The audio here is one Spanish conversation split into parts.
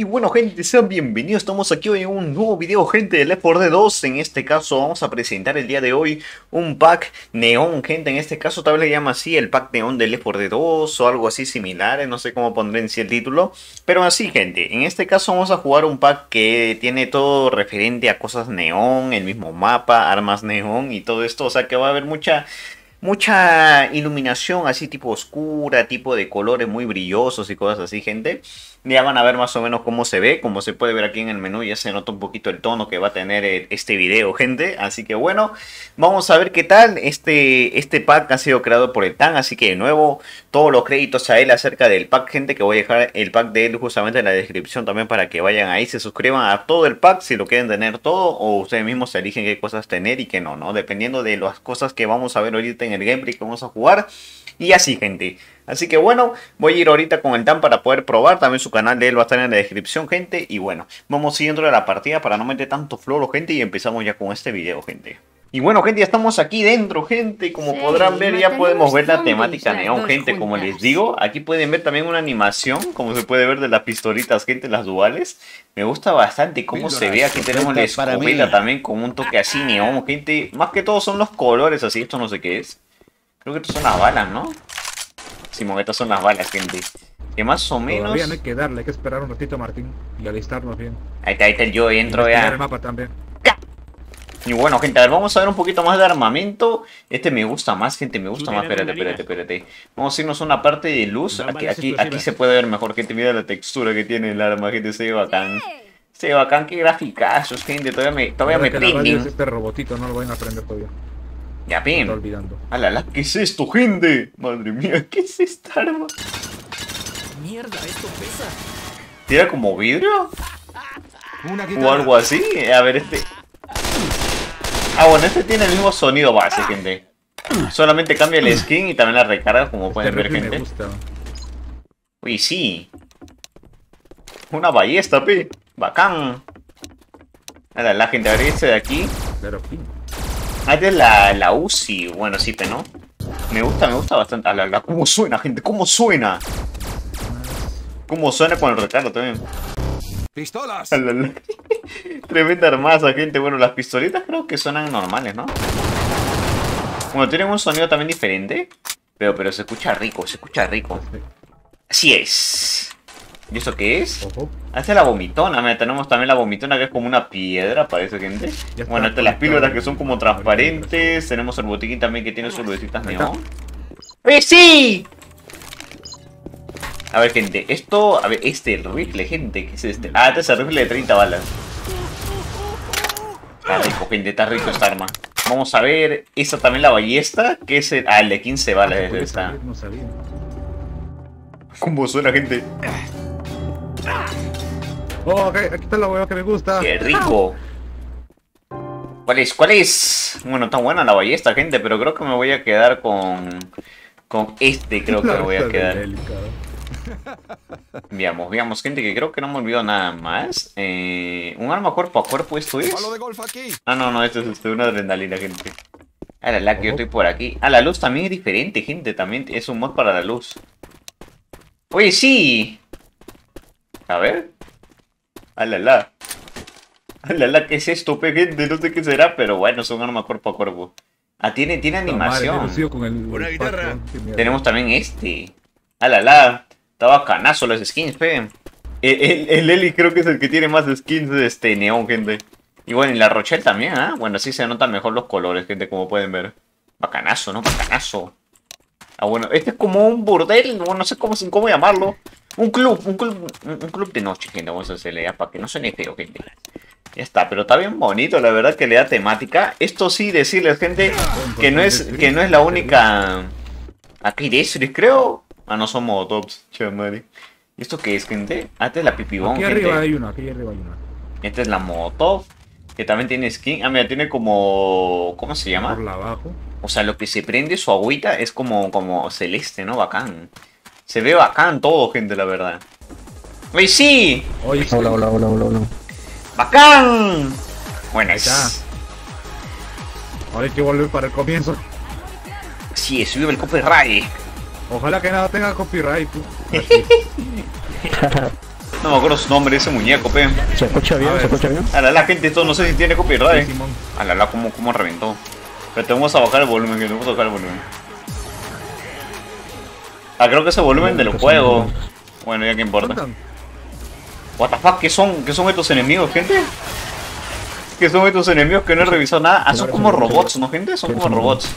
Y bueno gente, sean bienvenidos, estamos aquí hoy en un nuevo video gente de Left 4 Dead 2 En este caso vamos a presentar el día de hoy un pack neón gente. En este caso tal vez le llama así el pack neón de Left 4 Dead 2 o algo así similar. No sé cómo pondré en sí el título. Pero así gente, en este caso vamos a jugar un pack que tiene todo referente a cosas neón El mismo mapa, armas neón y todo esto. O sea que va a haber mucha mucha iluminación así tipo oscura, tipo de colores muy brillosos y cosas así, gente. Ya van a ver más o menos cómo se ve, como se puede ver aquí en el menú, ya se nota un poquito el tono que va a tener eh, este video, gente. Así que bueno, vamos a ver qué tal. Este, este pack ha sido creado por el TAN, así que de nuevo, todos los créditos a él acerca del pack, gente, que voy a dejar el pack de él justamente en la descripción también para que vayan ahí, se suscriban a todo el pack si lo quieren tener todo, o ustedes mismos se eligen qué cosas tener y qué no, ¿no? Dependiendo de las cosas que vamos a ver ahorita el gameplay que vamos a jugar. Y así, gente. Así que bueno, voy a ir ahorita con el Dan para poder probar. También su canal de él va a estar en la descripción, gente. Y bueno, vamos siguiendo de la partida para no meter tanto floro, gente. Y empezamos ya con este video, gente. Y bueno, gente, ya estamos aquí dentro, gente. Como podrán ver, ya podemos ver la temática neón, gente. Como les digo, aquí pueden ver también una animación, como se puede ver de las pistolitas, gente, las duales. Me gusta bastante cómo se ve. Aquí tenemos la escopeta también con un toque así neón, gente. Más que todo son los colores así. Esto no sé qué es. Creo que estas son las balas, ¿no? Simón, estas son las balas, gente. Que más o menos... Todavía no hay que darle, hay que esperar un ratito, Martín. Y alistarnos bien. Ahí está, ahí está, yo entro ya. el mapa también. Y bueno, gente, a ver, vamos a ver un poquito más de armamento. Este me gusta más, gente, me gusta más. Espérate, espérate, espérate. Vamos a irnos a una parte de luz. Aquí, aquí, aquí se puede ver mejor, gente. Mira la textura que tiene el arma, gente. Se ve bacán. Se ve bacán, qué graficazos, gente. Todavía me, todavía me prenden. Este robotito no lo van a aprender todavía. Ya, pim. Me olvidando. la, ¿qué es esto, gente? Madre mía, ¿qué es esta arma? Mierda, esto pesa. ¿Tira como vidrio? o algo así. A ver, este. Ah, bueno, este tiene el mismo sonido base, gente. Solamente cambia el skin y también la recarga, como pueden este ver, gente. Uy, sí. Una ballesta, pi. Bacán. La, la gente, a ver este de aquí. Pero, Ah, es la, la UCI. Bueno, sí, pero no. Me gusta, me gusta bastante. Ah, la, la, ¿Cómo suena, gente? ¿Cómo suena? ¿Cómo suena con el recargo también? ¡Pistolas! Tremenda armaza, gente. Bueno, las pistolitas creo que suenan normales, ¿no? Bueno, tienen un sonido también diferente. Pero, pero se escucha rico, se escucha rico. Así es. ¿Y eso qué es? Esta es la vomitona, mira, tenemos también la vomitona que es como una piedra, parece gente. Bueno, estas las píldoras que son como transparentes. Tenemos el botiquín también que tiene sus lucecitas neón. ¡Eh, sí! A ver, gente, esto... A ver, este, el rifle, gente, ¿qué es este? Ah, este es el rifle de 30 balas. Está rico, gente, está rico esta arma. Vamos a ver, esta también la ballesta, que es el... Ah, el de 15 balas es esta. ¿Cómo suena, gente? Oh, aquí está la hueva que me gusta. ¡Qué rico! ¿Cuál es? ¿Cuál es? Bueno, está buena la ballesta, gente, pero creo que me voy a quedar con... Con este, creo que me voy a quedar. Veamos, veamos, gente, que creo que no me olvido nada más. Eh, ¿Un arma cuerpo a cuerpo esto es? Ah, no, no, esto es este, una adrenalina, gente. Ah, la, la que yo estoy por aquí. Ah, la luz también es diferente, gente. También es un mod para la luz. Oye, sí. A ver. Alala. Alala, ¿qué es esto, pe, gente? No sé qué será, pero bueno, son armas cuerpo a cuerpo. Ah, tiene, tiene animación. Tenemos también este. Alala. Estaba canazo las skins, pe. El, el, Eli creo que es el que tiene más skins de este neón, gente. Y bueno, y la Rochelle también, ¿ah? Bueno, así se notan mejor los colores, gente, como pueden ver. Bacanazo, ¿no? Bacanazo. Ah, bueno, este es como un burdel, no, no sé cómo, cómo llamarlo. Un club, un club, un club de noche, gente. Vamos a hacerle ya para que no suene feo, gente. Ya está, pero está bien bonito, la verdad que le da temática. Esto sí, decirles, gente, que no es, que no es la única... Aquí de creo. Ah, no son motops, chamari. ¿Y esto qué es, gente? Ah, esta es la pipibón, Aquí arriba hay una, aquí arriba hay una. Esta es la moto, que también tiene skin. Ah, mira, tiene como... ¿Cómo se llama? Por la abajo. O sea, lo que se prende su agüita es como, como celeste, ¿no? Bacán. Se ve bacán todo, gente, la verdad. ¡Uy, sí! Hola, hola, hola, hola, hola, ¡Bacán! Bueno, Ahora hay que volver para el comienzo. Sí, sube el copyright. Ojalá que nada tenga copyright. No me acuerdo su nombre, ese muñeco, pe. ¿Se escucha bien? ¿Se escucha bien? A la, la gente, esto no sé si tiene copyright. Sí. A la, la, cómo, cómo reventó. Pero tenemos a bajar el volumen, que tenemos a bajar el volumen. Ah, creo que ese volumen del juego. Bueno, ya que importa. What the fuck, ¿qué son, ¿qué son estos enemigos, gente? ¿Qué son estos enemigos que no he revisado nada? Ah, son como robots, ¿no, gente? Son como robots.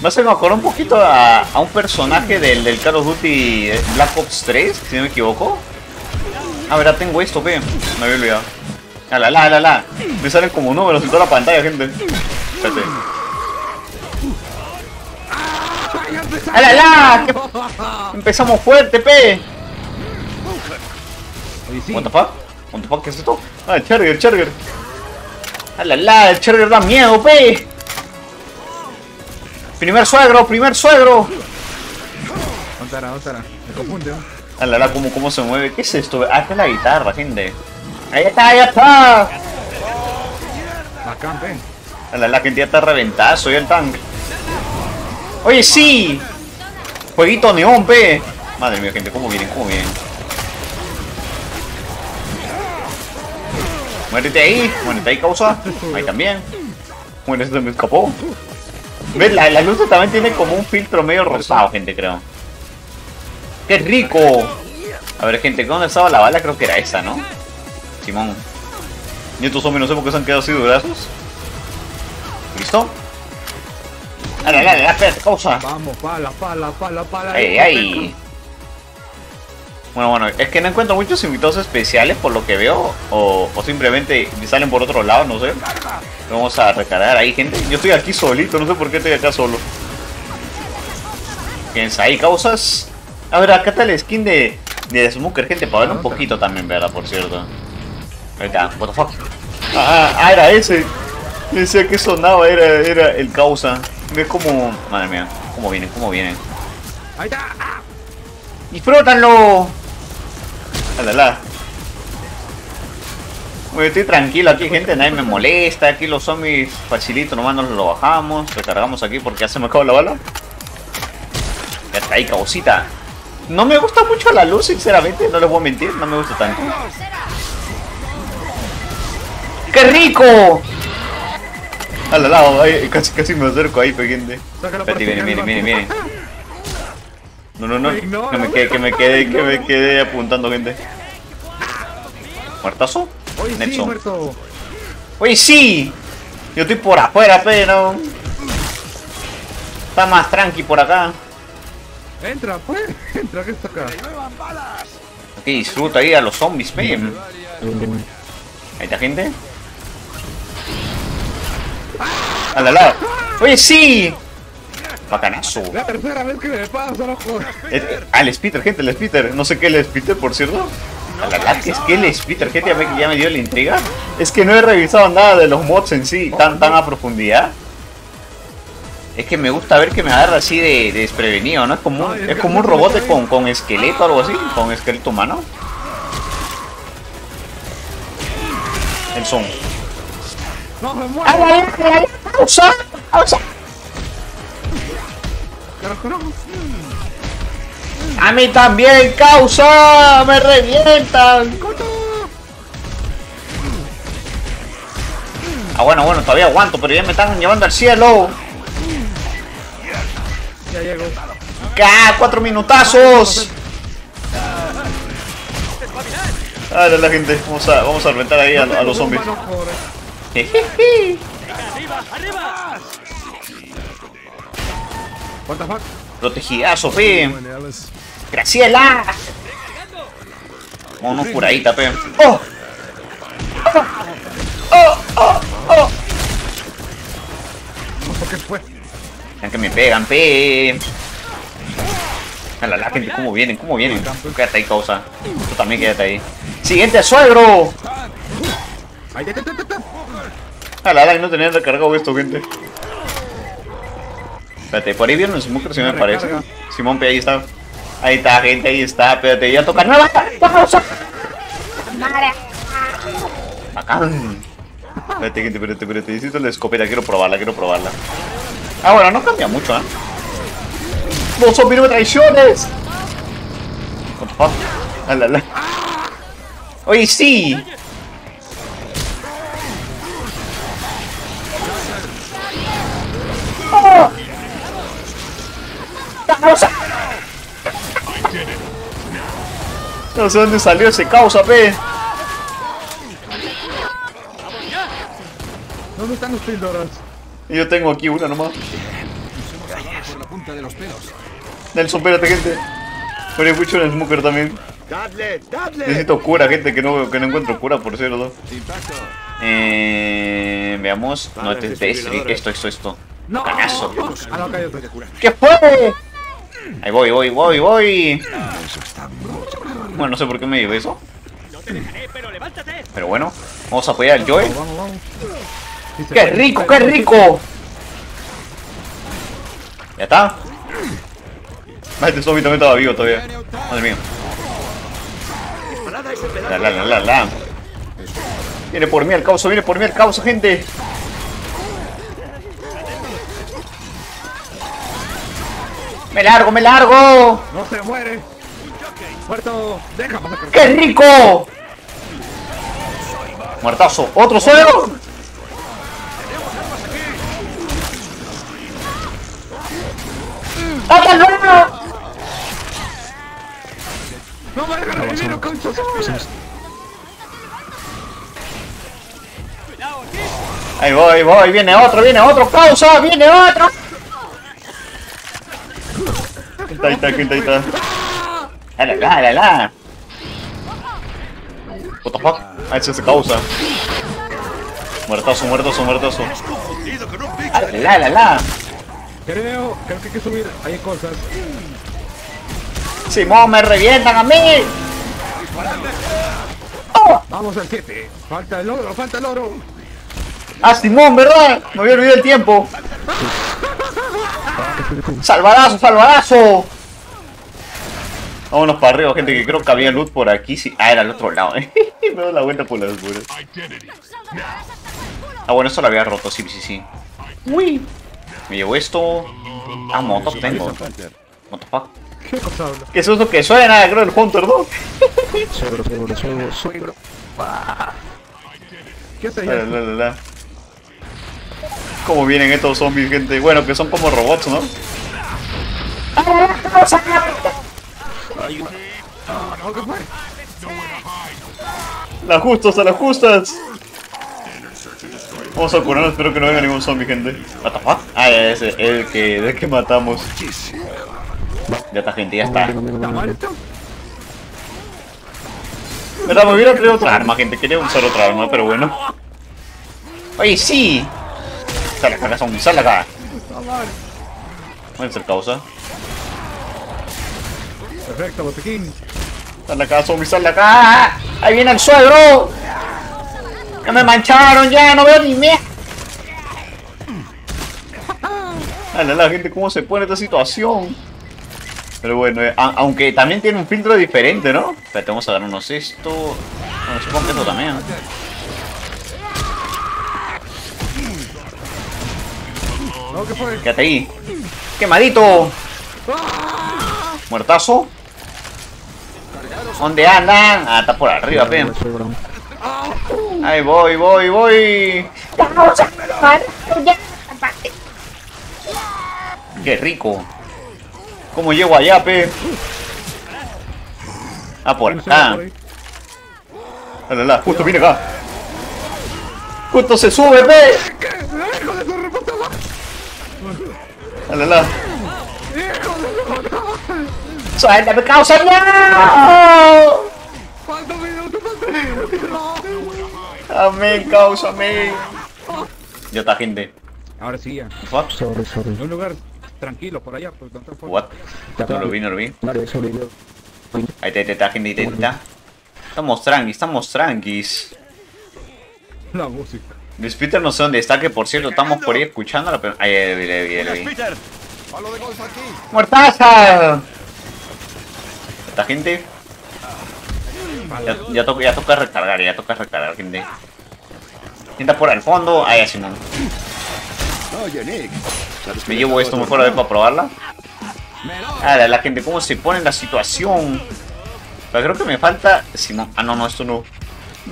Me hace me un poquito a, a un personaje del, del Call of Duty eh, Black Ops 3, si no me equivoco. Ah, verá, tengo esto. Me había olvidado. La, la, la, la. Me salen como números en toda la pantalla, gente. Espérate. ¡Ah, la, la! ¿Qué- Empezamos fuerte, pe. Oye, sí. What the fuck? What the fuck, ¿qué es esto? Ah, el Charger, el Charger. ¡Ah, la, la! El Charger da miedo, pe. Primer suegro, primer suegro. ¿Dónde estará? Me confunde, ¿no? Ah, la, la, ¿cómo, cómo se mueve? ¿Qué es esto? Ah, esta es la guitarra, gente. Ahí está, ahí está. Bacán, ven. A la, la gente ya está reventada, soy el tank. Oye, sí. Jueguito neón, pe. Madre mía, gente, ¿cómo vienen? ¿Cómo vienen? Muérete ahí, muérete ahí, causa. Ahí también. Bueno, se me escapó. ¿Ves? La, la luz también tiene como un filtro medio rosado, gente, creo. ¡Qué rico! A ver, gente, ¿dónde estaba la bala? Creo que era esa, ¿no? Simón. Y estos zombies no sé por qué se han quedado así de brazos. ¿Listo? Dale, dale, dale, espérate, causa. Vamos, pala, pala, pala, pala. Ay, ay. Bueno, bueno, es que no encuentro muchos invitados especiales por lo que veo. O, o simplemente salen por otro lado, no sé. Vamos a recargar ahí, gente. Yo estoy aquí solito, no sé por qué estoy acá solo. Quédense ahí, causas. A ver, acá está el skin de, de Smoker, gente, para ver un poquito también, ¿verdad? Por cierto. Ahí está, what the fuck. Ah, ah, era ese. Decía que sonaba, era, era el causa. Ve como. Madre mía, cómo vienen, cómo vienen. Ahí está. Ah, ¡Disfrútanlo! Alala. Bueno, estoy tranquilo aquí, gente, nadie me molesta. Aquí los zombies facilito, nomás nos lo bajamos. Recargamos aquí porque ya se me acabó la bala. Ya está ahí, cabosita. No me gusta mucho la luz, sinceramente, no les voy a mentir, no me gusta tanto. ¡Qué rico! Al lado, ahí, casi, casi me acerco ahí, por Espérate, miren, miren, miren, miren. No, no, no. Que me ¿no? quede, que me quede, que me quede apuntando, gente. ¿Muertazo? Oye, sí, Nelson. muerto. Oye, sí. Yo estoy por afuera, pero. Está más tranqui por acá. Entra, pues. Entra, que está acá. Aquí disfruta ahí a los zombies, pe. Ahí está, gente. Al lado. Oye, sí. Bacanazo. La tercera vez que me pasa, loco. Ah, el Spitter, gente, el Spitter. No sé qué el Spitter, por cierto. A la ¿qué es que el Spitter? Gente, ya me, ya me dio la intriga. Es que no he revisado nada de los mods en sí, tan, tan a profundidad. Es que me gusta ver que me agarra así de, de desprevenido, ¿no? Es como un, es como un robot de- con, con esqueleto o algo así, con esqueleto humano. El son. No, me ¡Ay, muero. ay, ay, ay! ¡Pausa! ¡Pausa! Carajo, no. ¡A mí también, causa! ¡Me revientan! Ah, bueno, bueno, todavía aguanto, pero ya me están llevando al cielo. Ya llego. ¡Ah, cuatro minutazos! Dale, la gente, vamos a, vamos a reventar ahí a, a los zombies. Por- Jejeje. What the fuck? Graciela. Vámonos curadita, pe. ¡Oh! ¡Oh! ¡Oh! ¡Oh! ¡Oh! ¿Por qué fue? Vean que me pegan, pe. A la, la gente, ¿cómo vienen? ¿Cómo vienen? Quédate ahí, causa. Tú también quédate ahí. ¡Siguiente suegro! Ya. A la, no tenían recargado esto, gente. Espérate, por ahí vieron el smoker, si me parece. Simón, ahí está. Ahí está, gente, ahí está. Espérate, ya toca nueva pausa. Bacán. Espérate, gente, espérate, espérate. Necesito la escopeta, quiero probarla, quiero probarla. Ah, bueno, no cambia mucho, ¿eh? ¡No, no me traiciones! What the fuck? A la, la. Oye, sí. No sé dónde salió ese causa, pe. ¿Dónde están los píldoras? Yo tengo aquí una nomás. Por la punta de los pelos. Nelson, espérate, gente. Pero escucho el smoker también. ¡Dadle! ¡Dadle! Necesito cura, gente, que no, que no encuentro cura, por cierto. Eh, veamos. No, este. Esto, esto, esto. ¡No! Cagazo. Ah. ¿Qué fue? Ahí voy, voy, voy, voy. Bueno, no sé por qué me digo eso. Pero bueno, vamos a apoyar al Joy. ¡Qué rico, qué rico! ¿Ya está? Este zombie también estaba vivo todavía. Madre mía. La, la, la, la, la. Viene por mí el causa, viene por mí el causa, gente. ¡Me largo, me largo! ¡No se muere! ¡Muerto! ¡Deja pasar! ¡Qué rico! Muertazo. ¿Otro suelo? ¡Mátalo! ¡No me dejan revivir, concha! Ahí voy, voy, viene otro, viene otro, causa, viene otro. Ahí está, ahí está, ahí está. La, la, la, la, la. What the fuck? Ah, ese se causa. Muertazo, muertazo, muertazo. Ah, La, la, la. Creo, creo que hay que subir. Hay cosas. Simón, me revientan a mí. Oh, Vamos al 7. Falta el oro, falta el oro. ah, Simón, ¿verdad? Me había olvidado el tiempo. Salvadazo, salvadazo. Vámonos para arriba, gente, que creo que había loot por aquí. Sí. Ah, era al otro lado. Me doy la vuelta por las puras. Ah, bueno, esto lo había roto, sí, sí, sí. Uy. Me llevo esto. Ah, moto tengo. ¿Qué cosa habla? ¿Qué es eso que suena? Creo el Hunter, ¿no? Suegro, suegro, suegro, suegro. ¿Qué La, ya? la, la, la. ¿Cómo vienen estos zombies, gente? Bueno, que son como robots, ¿no? Las justas, a las justas. Vamos a curarnos, espero que no venga ningún zombie, gente. What the fuck? Ah, ese, el que, el que matamos. Ya está, gente, ya está. ¿Verdad? Me hubiera traído otra arma, gente. Quería usar otra arma, pero bueno. Oye, sí. Sal acá, zombie, sal acá. ¿Cuál es el causa? Perfecto, botequín. Sal acá, zombie, sal acá. Ahí viene el suegro. Ya me mancharon, ya no veo ni me. A la, gente, cómo se pone esta situación. Pero bueno, eh, a- aunque también tiene un filtro diferente, ¿no? Espérate, vamos a darnos esto. Bueno, supongo que esto también. No, ¿qué fue? Quédate ahí. ¡Quemadito! ¿Muertazo? ¿Dónde andan? Ah, está por arriba, pe. Ahí voy, voy, voy. Qué rico. ¿Cómo llego allá, pe? Ah, por acá. ahí. La, la, la, justo viene acá. Justo se sube, pe. ¿Qué? ¡Hijo de su reputa madre! La, la, la. ¡Hijo de su puta madre! ¡Suéltame, causa! ¡No! ¡Falta un minuto, falta un minuto! ¡No! Amén, causa, amén. Ya está, gente. Ahora sí, ya. What? Sorry, sorry. En un lugar tranquilo por allá, donde fue. What? No lo vi, no lo vi. Ahí está, ahí está, gente, ahí ahí está. Estamos tranquis, estamos tranquis. La música. Luis Peter no sé dónde está, que por cierto estamos por ahí escuchándola, pero... Ahí, ahí, ahí, ahí, ahí, ahí. Peter. Palo de golf aquí. ¡Muertaza! Esta gente... Ya, ya, toca, ya toca recargar, ya toca recargar, gente. ¿Quién está por el fondo? Ahí, así no. Oye, Nick. ¿sabes que Me le llevo esto mejor a ver para probarla. Melón. Ah, la, la gente, cómo se pone en la situación. Pero creo que me falta... Simón. Ah, no, no, esto no.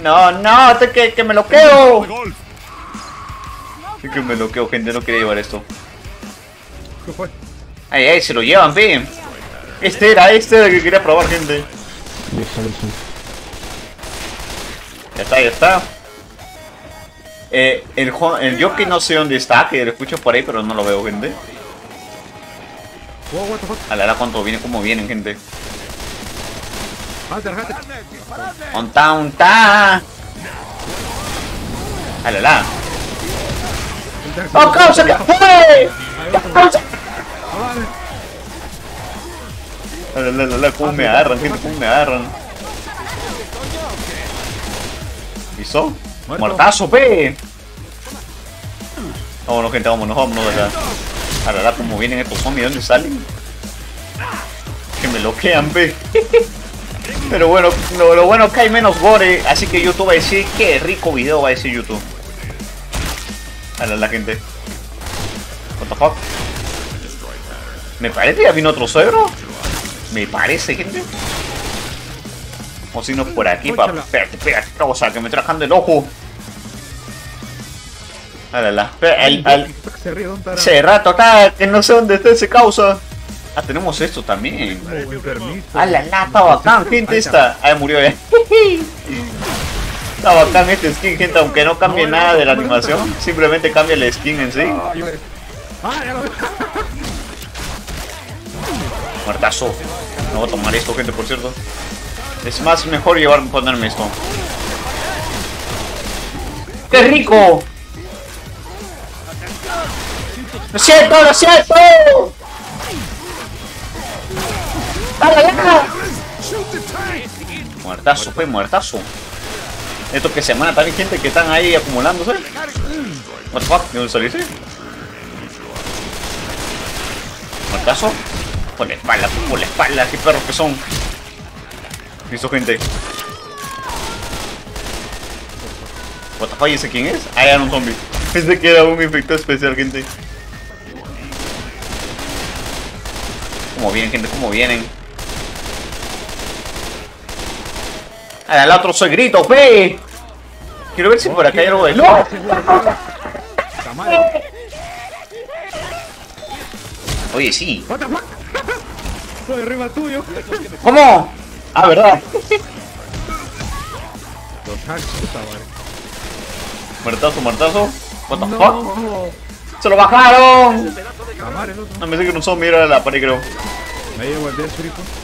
No, no, te que, que me lo quedo. Es que me lo quedo, gente. No quería llevar esto. ¿Qué fue? Ay, ay, se lo llevan, ve. Este era, este era el que quería probar, gente. Ya está, ya está. Eh, el, el Yoki no sé dónde está, que lo escucho por ahí, pero no lo veo, gente. A la hora cuánto viene, cómo vienen, gente. ¡Onta, onta! A la la. ¡Oh, causa, fue! ¡Causa! La la la cómo me agarran, gente, cómo me agarran. ¿Listo? ¡Muertazo, pe! Vámonos, gente, vámonos, vámonos de acá. A la cómo vienen estos zombies, ¿de dónde salen? Que me bloquean, pe. Pero bueno, lo, lo bueno es que hay menos gore, así que YouTube va a decir, qué rico video va a decir YouTube. A la, la gente. What the fuck? Me parece que ya vino otro suegro. Me parece, gente. O si no por aquí, pa. Espérate, espérate, causa, que me trajan del ojo. A la la. Espera, el- al- Se rato acá, que no sé dónde está ese causa. Ah, tenemos esto también. Como enfermizo. Ah, la la, está bacán, gente, esta. Ah, murió ya. Está bacán este skin, gente, aunque no cambie nada de la animación, simplemente cambia el skin en sí. Ah, veo. Muertazo. No voy a tomar esto, gente, por cierto. Es más mejor llevar ponerme esto. ¡Qué rico! ¡Lo siento, lo siento! ¡Dale, ya! Muertazo, fue muertazo. Esto que semana también gente que están ahí acumulándose. What the fuck, ¿de dónde saliste? Muertazo. Por la espalda, por la espalda, qué perros que son. Listo, gente. What the fuck, ¿y ese quién es? Ah, era un zombie. Pensé que era un infectado especial, gente. ¿Cómo vienen, gente? ¿Cómo vienen? Ah, al otro soy grito, pe. Quiero ver si por acá hay algo de... Tamaño. Oye, sí. Fuck? Estoy arriba tuyo. ¿Cómo? Ah, ¿verdad? Muertazo, muertazo. What the fuck? No. ¡Se lo bajaron! No me sé que no son, mira la pared, creo. Me llevo el.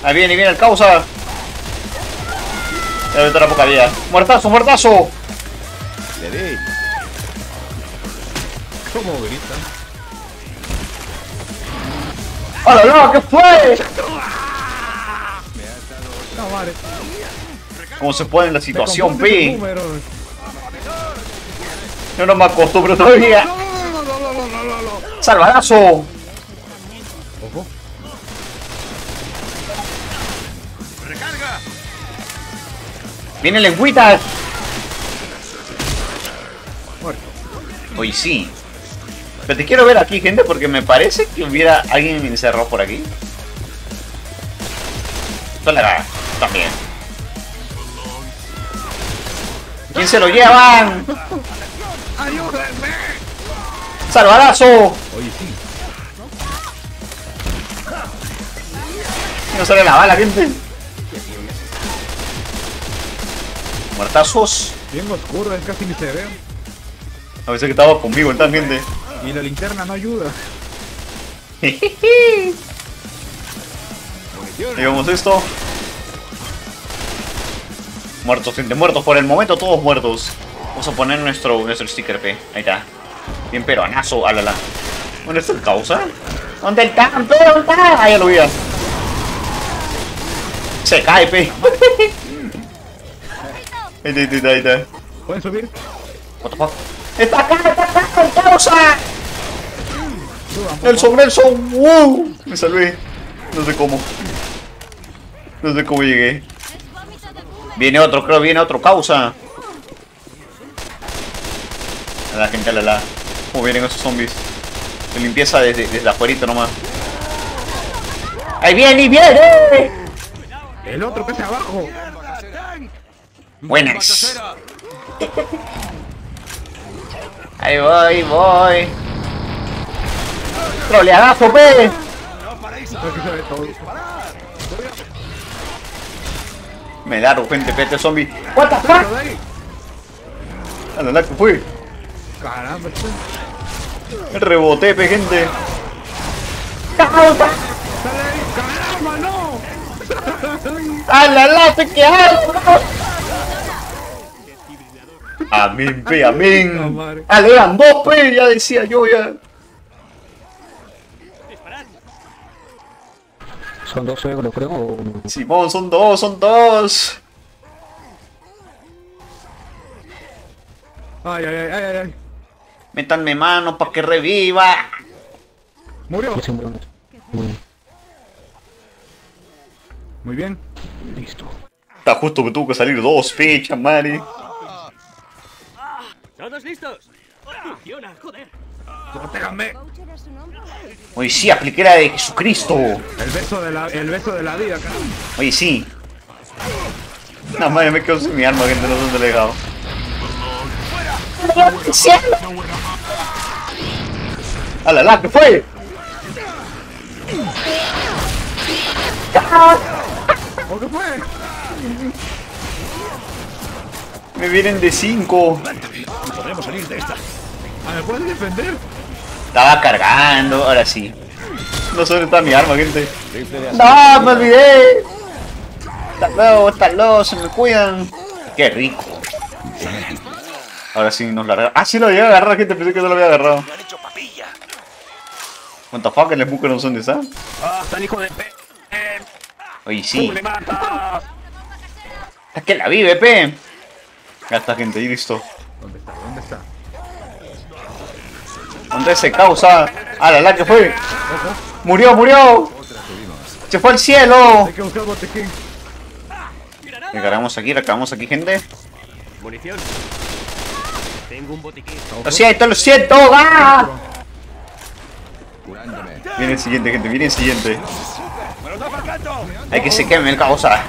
Ahí viene, viene el causa. Debe estar la poca vida. ¡Muertazo, muertazo! Le di. ¿Cómo grita? ¡Hola, no! ¿Qué fue? No, vale. ¿Cómo se pone en la situación, Me confunde P? tus números. Yo no me acostumbro todavía. ¡Salvadazo! ¡Viene lengüita! Muerto. Hoy sí. Pero te quiero ver aquí, gente, porque me parece que hubiera alguien encerrado por aquí. Cólera, también. ¿Quién se lo llevan? ¡Ayúdenme! ¡Salvadazo! Oye, sí. No sale la bala, gente. Muertazos. Bien oscuro, es casi ni se ve. A veces que estaba conmigo el tan gente. Y la linterna no ayuda. Digamos esto. Muertos, gente, muertos. Por el momento todos muertos. Vamos a poner nuestro, nuestro sticker P. Ahí está. Bien peruanazo, alala. ¿Dónde está el causa? ¿Dónde está? ¿Dónde está? Ah, ya lo vi. Se cae, P. Ahí está, ahí está, ahí está. ¿Pueden subir? What the fuck? ¡Está acá, está acá, el causa! Nelson, Nelson, ¡wow! Me salvé. No sé cómo. No sé cómo llegué. Viene otro, creo, viene otro causa. A la gente, a la la. ¿Cómo vienen esos zombies? De limpieza desde, desde afuera nomás. ¡Ahí viene, y viene! El otro que está abajo. Buenas. Ahí voy, voy. Troleadazo, pe. Me da gente, pe, este zombie. What the fuck? Pero de ahí. A la que fue. Caramba, este. Reboté, pe, gente. ¡Caramba, no! ¡A la la, pe, qué hago! Amén, pe, amén. madre. Ah, le eran dos, pe, ya decía yo, ya. Son dos suegros, creo. o- Simón, son dos, son dos. Ay, ay, ay, ay, ay. Métanme mano para que reviva. Murió. Murieron. Bueno, Muy bien. listo. Está justo que tuvo que salir dos, fecha, Mari. ¿Todos listos? Funciona, joder. Nombre. Oye, sí, apliqué la de Jesucristo. El beso de la, el beso de la vida, caramba. Oye, sí. No, madre, me quedo sin mi arma, gente, no sé dónde le he dejado. ¡A la la! ¿Qué fue? ¿O qué fue? Me vienen de 5. Podremos salir de esta. ¿Me puedes defender? Estaba cargando, ahora sí. No sé dónde está mi arma, gente. De ¡No, me olvidé! Hasta luego, hasta luego, se me cuidan. ¡Qué rico! Ahora sí nos larga. Ah, sí lo había agarrado, gente, pensé que no lo había agarrado. What the fuck, el Smoker no sé dónde está. ¡Ah, está el hijo de! Oye, sí. Es que la vive, pe. Ya está, gente, y listo. ¿Dónde está? ¿Dónde está? ¿Dónde se causa? ¡Ah, la la que fue! ¡Murió, murió! ¡Se fue al cielo! Hay que buscar botiquín. Recargamos aquí, recargamos aquí, gente. Munición. Tengo un botiquín. Lo siento, lo siento. ¡Ah! Viene el siguiente, gente, viene el siguiente. Hay que se queme el causa.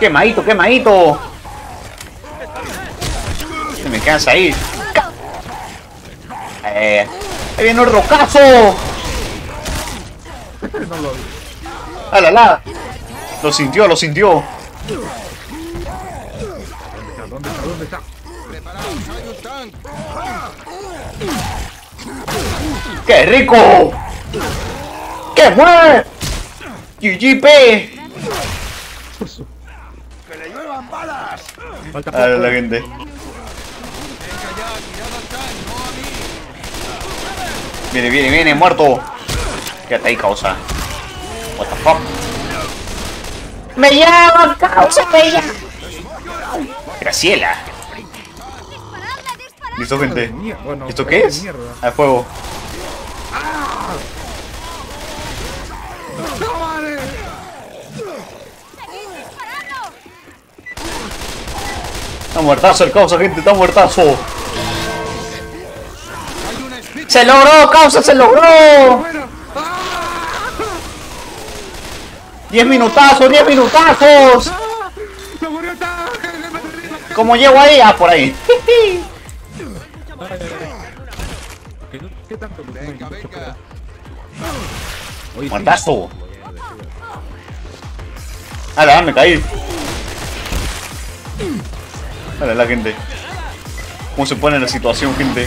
Quemadito, quemadito. Me cansa ahí. Eh, ahí viene un rocazo. No lo vi. ¡Ah, la la! Lo sintió, lo sintió. ¿Dónde está? ¿Dónde está? ¡Qué rico! ¡Qué bueno! GGP. Falta A ver, poco. la gente. Viene, viene, viene, muerto. Quédate ahí, causa. What the fuck. Me llaman, causa, me llaman. Graciela. Listo, gente. Bueno, ¿Esto qué es? mierda. Al fuego. Está muertazo el causa, gente, está muertazo. ¡Se logró, causa, se logró! Bueno, ¡Diez minutazos, diez minutazos! ¿Cómo llego ahí? Ah, por ahí. Venga, venga. Muertazo. Ah, la me caí. Dale, la gente. ¿Cómo se pone la situación, gente?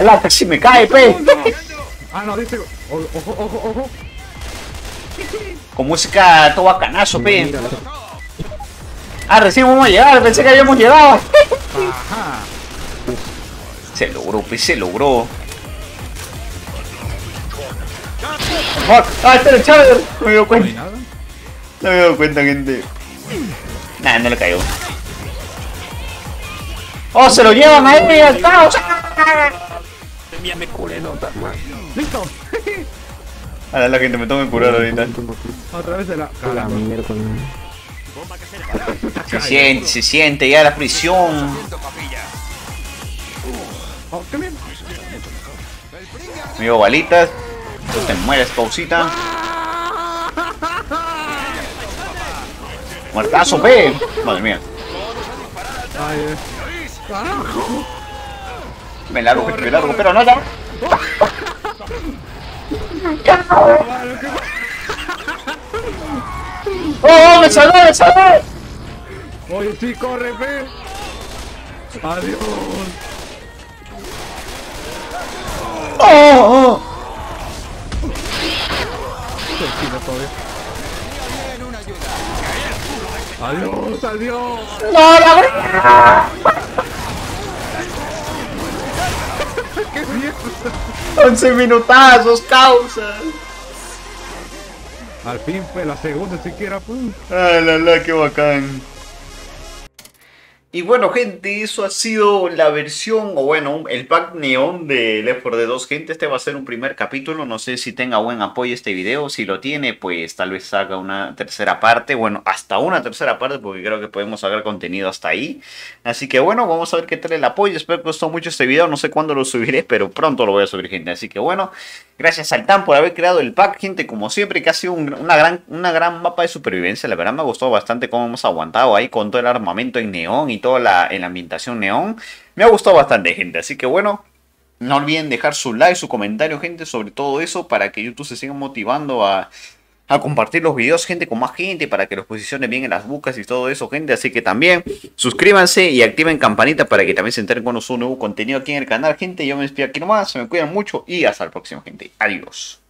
La casi me cae, pe. Ah, no, dice. Ojo, ojo, ojo. Con música todo bacanazo, pe. Ah, recién vamos a llegar, pensé que habíamos llegado. Ajá. Se logró, pe, se logró. Fuck. Ah, está el Chávez. No me dio cuenta. No me dio cuenta, gente. Nah, no le cayó. ¡Oh, se lo llevan ahí al caos! Ya me curé, no tan mal. Listo. Ahora la gente me que curar ahorita. Otra vez de la. Casera. Se siente, se siente ya la prisión. Oh, qué bien. Balitas. Tú te mueres, pausita. Muertazo, pe. Madre mía. Ay, eh. Carajo. Me largo, gente, me largo, pero no. Vale, ¿qué ¡Oh, me salvé, me salvé! Oye, sí, corre, ve. Adiós. ¡Oh! oh. Adiós, adiós. ¡No, la 11 minutazos, causa. Al fin fue la segunda siquiera, pues. ¡Ah, la, la, qué bacán! Y bueno, gente, eso ha sido la versión, o bueno, el pack neón de Left 4 Dead 2, gente. Este va a ser un primer capítulo. No sé si tenga buen apoyo este video. Si lo tiene, pues tal vez haga una tercera parte. Bueno, hasta una tercera parte, porque creo que podemos sacar contenido hasta ahí. Así que bueno, vamos a ver qué tal el apoyo. Espero que gustó mucho este video. No sé cuándo lo subiré, pero pronto lo voy a subir, gente. Así que bueno, gracias al TAM por haber creado el pack, gente. Como siempre, que ha sido un- una, gran, una gran mapa de supervivencia. La verdad me ha gustado bastante cómo hemos aguantado ahí con todo el armamento en neón y toda la, la ambientación neón. Me ha gustado bastante, gente. Así que bueno, no olviden dejar su like, su comentario, gente, sobre todo eso, para que YouTube se siga motivando a, a compartir los videos, gente, con más gente, para que los posicione bien en las buscas y todo eso, gente. Así que también suscríbanse y activen campanita para que también se enteren cuando subo nuevo contenido aquí en el canal, gente. Yo me despido aquí nomás, se me cuidan mucho y hasta el próximo, gente. Adiós.